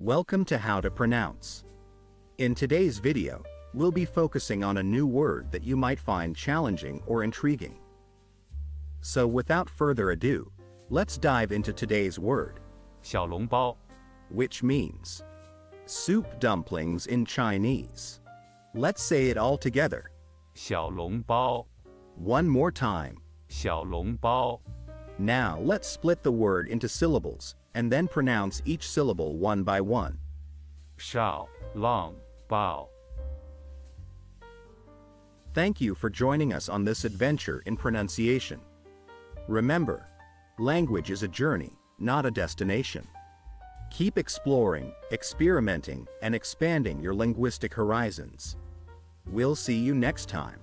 Welcome to How to Pronounce. In today's video, we'll be focusing on a new word that you might find challenging or intriguing. So without further ado, let's dive into today's word, 小笼包， which means soup dumplings in Chinese. Let's say it all together. 小笼包， One more time. 小笼包， Now let's split the word into syllables, and then pronounce each syllable one by one. Shao, long, bao. Thank you for joining us on this adventure in pronunciation. Remember, language is a journey, not a destination. Keep exploring, experimenting, and expanding your linguistic horizons. We'll see you next time.